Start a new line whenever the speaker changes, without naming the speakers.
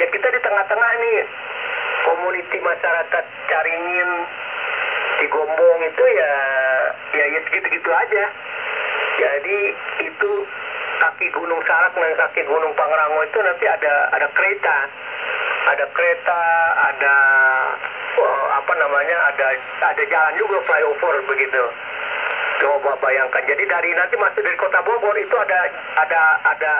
ya kita di tengah-tengah nih komuniti masyarakat Caringin di Gombong itu ya ya ya segitu-gitu aja. Jadi itu kaki Gunung Salak dan kaki Gunung Pangrango itu nanti ada ada kereta. Ada kereta ada oh, apa namanya ada ada jalan juga flyover begitu. Coba bayangkan. Jadi dari nanti masuk dari kota Bogor itu ada ada ada